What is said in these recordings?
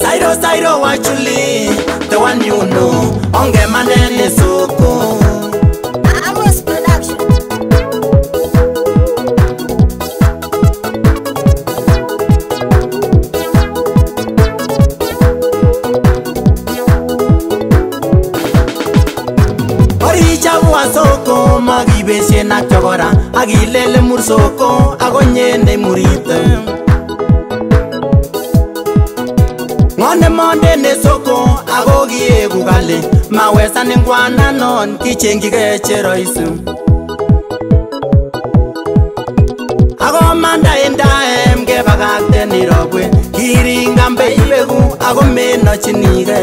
Sairo Sairo watch you lean the one you know ongen manene zuku Vamos relax Ori chogora agilele mur soko freedom. ngone monde nesoko ago giegugale mawesani ngwana non kichengigeche roisu ago manda endaem gebagate nirogwe kiringa mbeibegu ago menochinige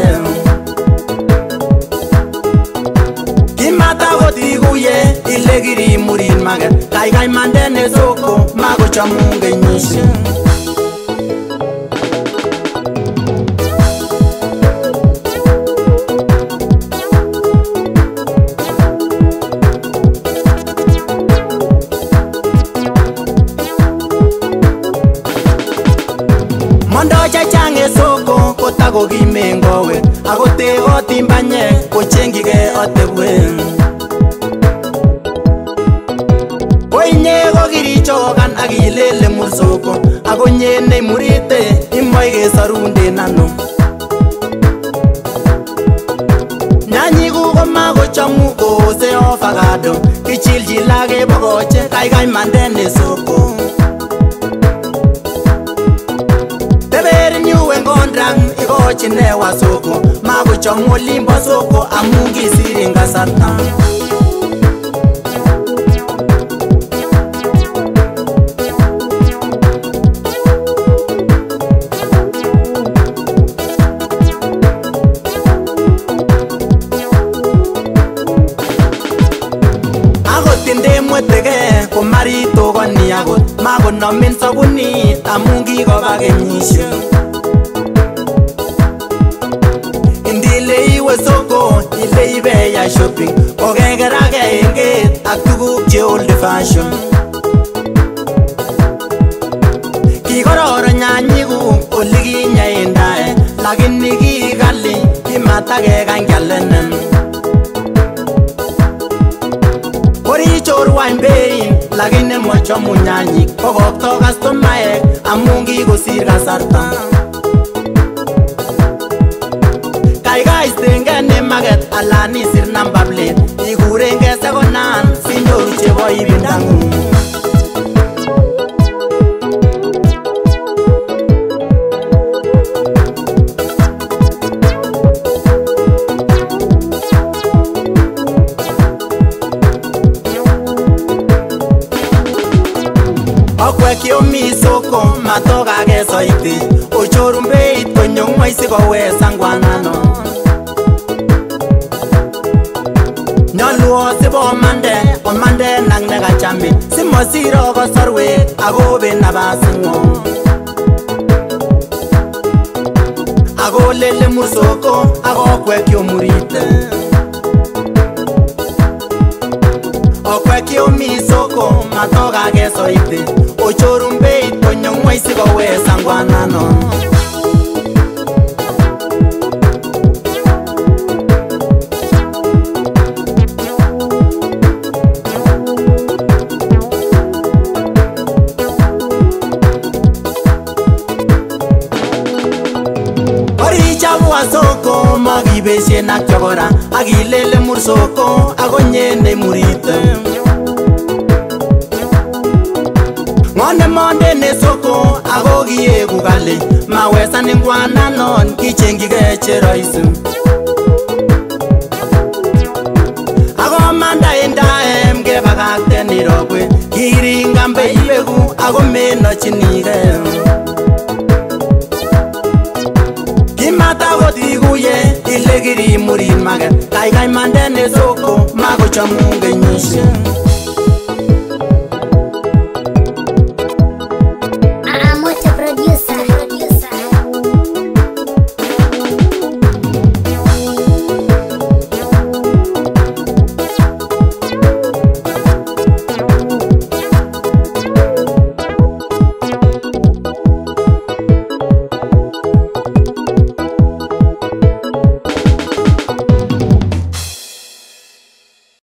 kimata gotiguye ilegiri murin maget kaigai mande nesoko chamunge nyusi Ako e kimengowe, ako te otimbanye, kochengike otebwe. Mm -hmm. kichokan ak ilele musoko ako nyene imurite imoe kesorunden ano nyanyikuko makochomu koose ofakado kichilchil ak kebokoche kaikai mande ne soko ochinewa soko makuchong'olimbo soko amungisiringa sarta makonomin sabunit amun kikoba kenyisie indile iwe soko ile ibeya shopping kokekerake enget ak tuguk che old fashion kikororo nyanyikuk olikinye indae lakini kikali kimatakekany kialenen korichorwany beyin lakini mwacho munyanyi kokokto kastomaek amun kikosir kasarta kaikai stenge nimaket alan isir namba plet ikurenge sekonan sinyoru chebo ibindangung okweki omi isoko matoka kesoiti ochoru mbeit konyo ngwaisi kowesangwanano nyolu osipo omande omande nang nekachami simosiro kosorwek akobe napasingo akolele musoko akokweki omurite okweki omi isoko matoka kesoiti uchorumbei tonyongwaisiva wee sangwanano soko magibesie nakyogora agilele mursoko agonyene muritem one monde nesoko ago giegu gale mawesa ni ngwana non kichengigeche roisu ago manda endae mge bagate nirogwe kiringa mbeibegu ago meno chinige kimata gotiguye ilegiri murin maget kaigai mande nesoko magochamunge nyishe